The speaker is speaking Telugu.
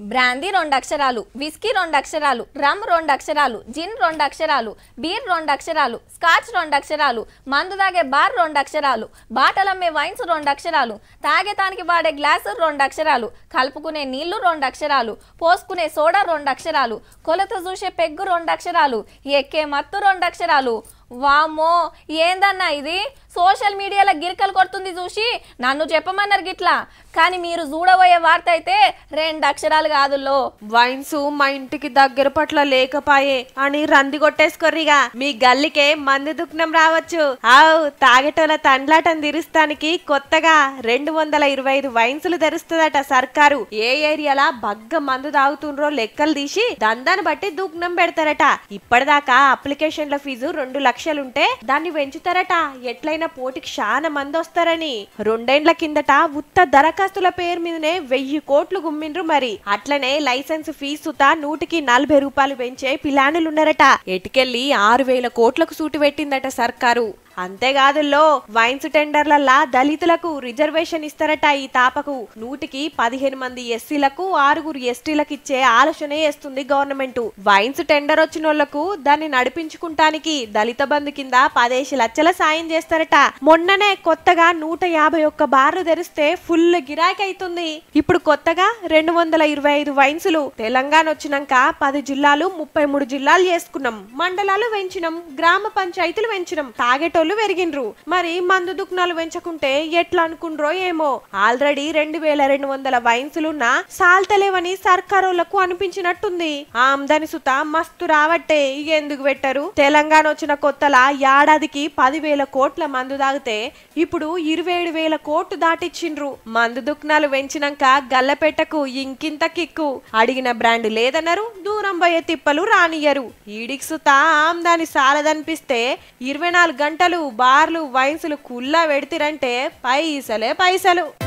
బ్రాందీ రెండు అక్షరాలు విస్కీ రెండు అక్షరాలు రమ్ రెండు అక్షరాలు జిన్ రెండు అక్షరాలు బీర్ రెండు అక్షరాలు స్కాచ్ రెండు అక్షరాలు మందు తాగే బార్ రెండు అక్షరాలు బాటలమ్మే వైన్స్ రెండు అక్షరాలు తాగేతానికి వాడే గ్లాసు రెండు అక్షరాలు కలుపుకునే నీళ్ళు రెండు అక్షరాలు పోసుకునే సోడా రెండు అక్షరాలు కొలత చూసే పెగ్గు రెండు అక్షరాలు ఎక్కే మత్తు రెండు అక్షరాలు వామ్మో ఏందన్నా ఇది? సోషల్ మీడియాలో గిరికలు కొడుతుంది చూసి నన్ను చెప్పమన్నారు గిట్లా. కానీ మీరు చూడబోయే వార్త అయితే రెండు అక్షరాలు కాదుల్లో వైన్స్ మా ఇంటికి దగ్గర పట్ల లేకపాయే అని రంది కొట్టేసుకోర్రిగా. మీ గల్లికే మందు దుఃఖం రావచ్చు. ఆవ్ తాగేటోల తండ్లాటం తీరుస్తానికి కొత్తగా రెండు వందల ఇరవై ఐదు వైన్సులు తెరుస్తుందట సర్కారు. ఏ ఏరియాలా బగ్గ మందు తాగుతుండ్రో లెక్కలు తీసి దందాన్ని బట్టి దుగ్నం పెడతారట. ఇప్పటిదాకా అప్లికేషన్ల ఫీజు రెండు లక్షలుంటే దాన్ని పెంచుతారట ఎట్లయినా పోటీకి చాలా మంది వస్తారని రెండేండ్ల కిందట ఉత్త దరఖాస్తుల పేరు మీదనే వెయ్యి కోట్లు గుమ్మిండ్రు మరి. అట్లనే లైసెన్స్ ఫీజు తా నూటికి నలభై రూపాయలు పెంచే పిలానులున్నారట. ఎటుకెళ్ళి ఆరు వేల కోట్లకు సూటి పెట్టిందట సర్కారు. అంతేకాదుల్లో వైన్స్ టెండర్లలా దళితులకు రిజర్వేషన్ ఇస్తారట ఈ తాపకు. నూటికి పదిహేను మంది ఎస్సీలకు ఆరుగురు ఎస్టీలకు ఇచ్చే ఆలోచనే చేస్తుంది గవర్నమెంట్. వైన్స్ టెండర్ వచ్చిన వాళ్ళకు దాన్ని నడిపించుకుంటానికి దళిత బంధు కింద పదేసి లక్షల సాయం చేస్తారట. మొన్ననే కొత్తగా నూట యాభై ఒక్క బార్లు తెరిస్తే ఫుల్ గిరాకీ అవుతుంది ఇప్పుడు కొత్తగా రెండు వందల ఇరవై ఐదు వైన్సులు. తెలంగాణ వచ్చినాక పది జిల్లాలు ముప్పై మూడు జిల్లాలు చేసుకున్నాం. మండలాలు పెంచినాం గ్రామ పంచాయతీలు పెంచినాం. తాగేటోళ్ళు పెరిగిండ్రు. మరి మందు దుకాణాలు పెంచకుంటే ఎట్లా అనుకుండ్రో ఏమో. ఆల్రెడీ రెండు వేల రెండు వందల వైన్సులున్నా సాల్తలేవని సర్కారోళ్ళకు అనిపించినట్టుంది. ఆమ్దాని సుత మస్తు రావట్టే. ఎందుకు పెట్టరు? తెలంగాణ వచ్చిన కొత్తలా ఏడాదికి పదివేల కోట్ల మందు తాగితే ఇప్పుడు ఇరవై ఏడు వేల కోట్లు దాటిచ్చిండ్రు. మందు దుకాణాలు పెంచినాక గల్లపెట్టకు ఇంకింత కిక్కు. అడిగిన బ్రాండ్ లేదన్నారు దూరం పోయే తిప్పలు రానియరు ఈడికి సుత ఆమ్దాని సాలదనిపిస్తే ఇరవై నాలుగు గంటలు బార్లు వైన్స్లు కుల్లా పెడితిరంటే పైసలే పైసలు.